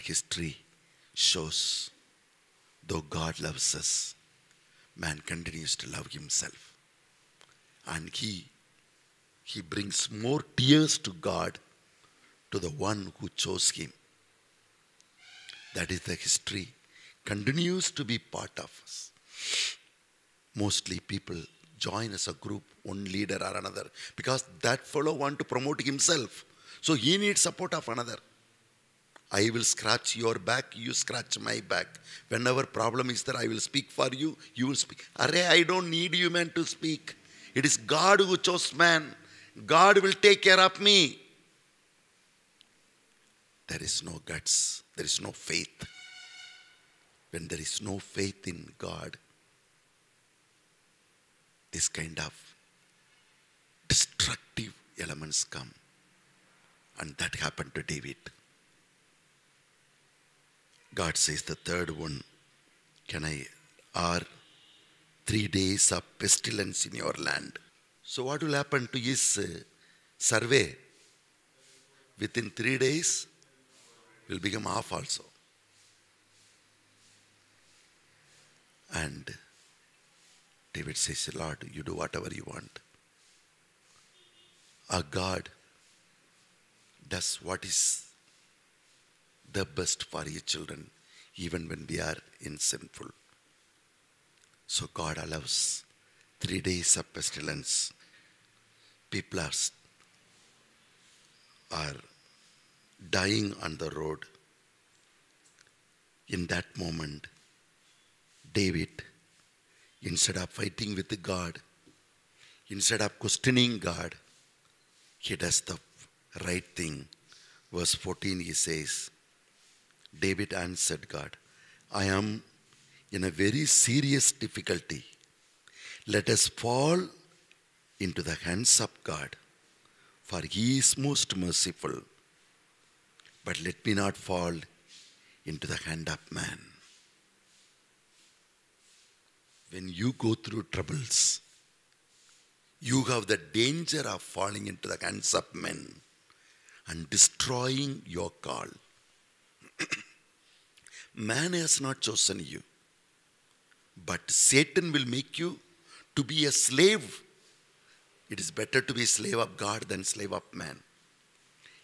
history shows though God loves us, man continues to love himself. And he, he brings more tears to God to the one who chose him. That is the history, continues to be part of us. Mostly people join as a group, one leader or another, because that fellow want to promote himself. So he needs support of another. I will scratch your back, you scratch my back. Whenever problem is there, I will speak for you, you will speak. Array, I don't need you man to speak. It is God who chose man. God will take care of me. There is no guts, there is no faith. When there is no faith in God, this kind of destructive elements come. And that happened to David. God says the third one, can I, are three days of pestilence in your land. So what will happen to his uh, survey? Within three days, will become half also. And David says, Lord, you do whatever you want. Our God does what is the best for his children, even when we are in sinful. So God allows three days of pestilence. People are, are dying on the road. In that moment, David, instead of fighting with God, instead of questioning God, he does the right thing. Verse 14, he says, David answered God, I am in a very serious difficulty. Let us fall into the hands of God, for He is most merciful. But let me not fall into the hand of man. When you go through troubles, you have the danger of falling into the hands of men and destroying your call. Man has not chosen you, but Satan will make you to be a slave. It is better to be slave of God than slave of man.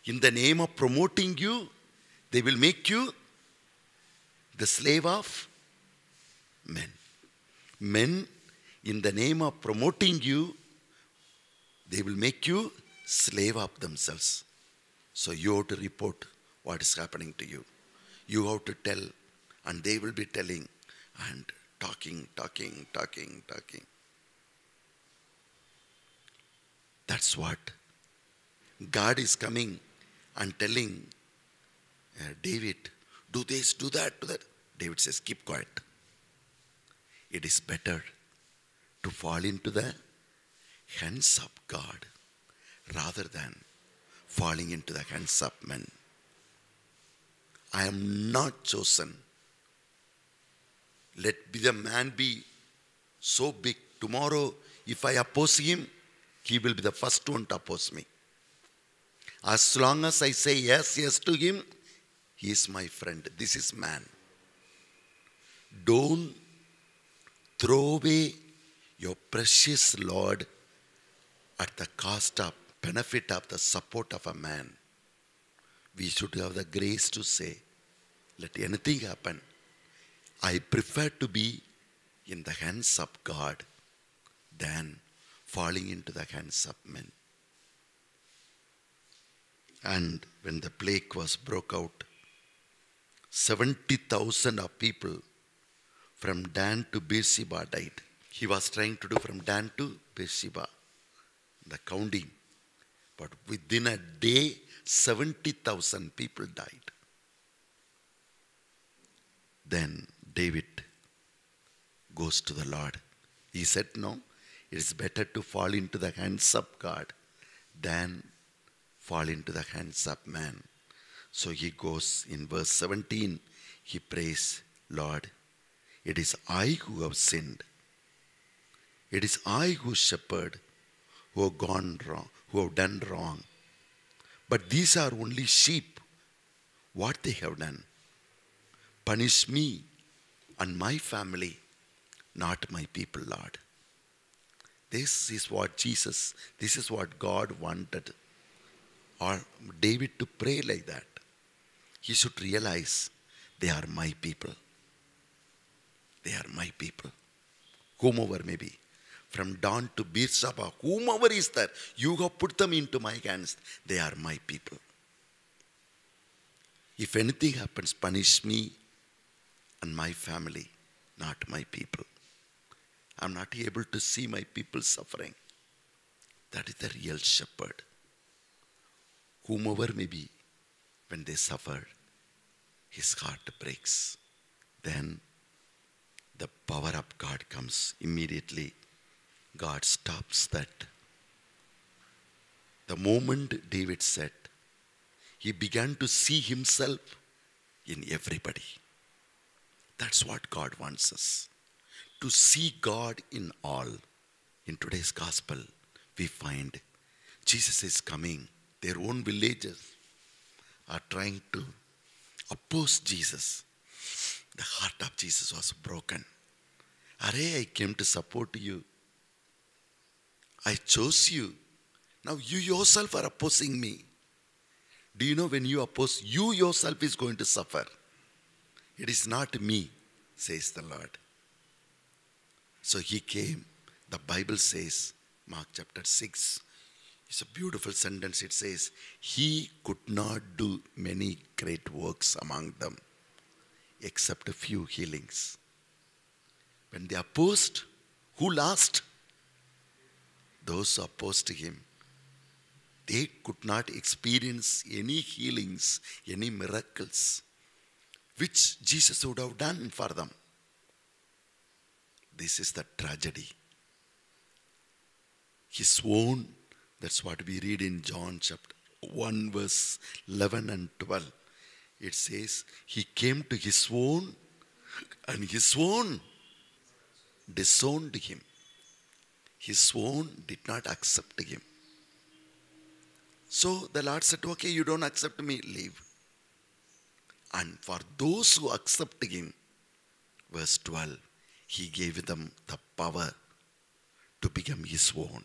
In the name of promoting you, they will make you the slave of men. Men, in the name of promoting you, they will make you slave of themselves. So you have to report what is happening to you. You have to tell, and they will be telling and talking, talking, talking, talking. That's what God is coming and telling uh, David, do this, do that, do that. David says, keep quiet. It is better to fall into the hands of God rather than falling into the hands of men. I am not chosen. Let be the man be so big. Tomorrow, if I oppose him, he will be the first one to oppose me. As long as I say yes, yes to him, he is my friend. This is man. Don't throw away your precious Lord at the cost of benefit of the support of a man. We should have the grace to say, let anything happen. I prefer to be in the hands of God than falling into the hands of men. And when the plague was broke out, 70,000 of people from Dan to Beersheba died. He was trying to do from Dan to Beersheba, the counting. But within a day, 70,000 people died. Then David goes to the Lord. He said, No, it is better to fall into the hands of God than fall into the hands of man. So he goes in verse 17, he prays, Lord, it is I who have sinned. It is I who shepherd who have gone wrong, who have done wrong. But these are only sheep. What they have done, punish me and my family, not my people, Lord. This is what Jesus, this is what God wanted. Or David to pray like that. He should realize they are my people. They are my people. Whomever may be. From Dan to Beersheba, whomever is there, you have put them into my hands. They are my people. If anything happens, punish me and my family, not my people. I'm not able to see my people suffering. That is the real shepherd. Whomever may be, when they suffer, his heart breaks. Then the power of God comes immediately. God stops that. The moment David said, he began to see himself in everybody. That's what God wants us to see God in all. In today's gospel, we find Jesus is coming. Their own villages are trying to oppose Jesus. The heart of Jesus was broken. Are I came to support you. I chose you. Now you yourself are opposing me. Do you know when you oppose, you yourself is going to suffer. It is not me, says the Lord. So he came. The Bible says, Mark chapter 6, it's a beautiful sentence. It says, He could not do many great works among them except a few healings. When they opposed, who lost? Those who opposed him. They could not experience any healings, any miracles, which Jesus would have done for them. This is the tragedy. His own, that's what we read in John chapter 1, verse 11 and 12. It says, He came to His own, and His own disowned Him. His own did not accept Him. So the Lord said, Okay, you don't accept me, leave. And for those who accept Him, verse 12, he gave them the power to become his own.